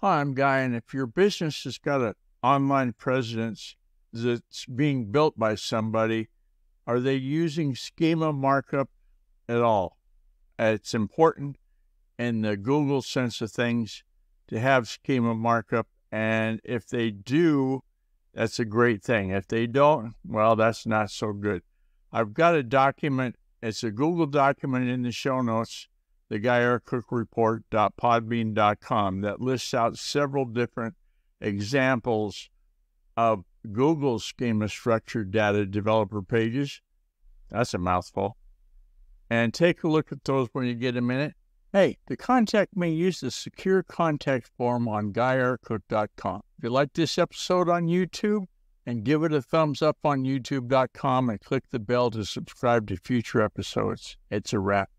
Hi, I'm Guy, and if your business has got an online presence that's being built by somebody, are they using schema markup at all? It's important in the Google sense of things to have schema markup. And if they do, that's a great thing. If they don't, well, that's not so good. I've got a document, it's a Google document in the show notes, the Guy that lists out several different examples of Google schema structured data developer pages. That's a mouthful. And take a look at those when you get a minute. Hey, to contact me, use the secure contact form on guyrcook.com. If you like this episode on YouTube, and give it a thumbs up on youtube.com and click the bell to subscribe to future episodes. It's a wrap.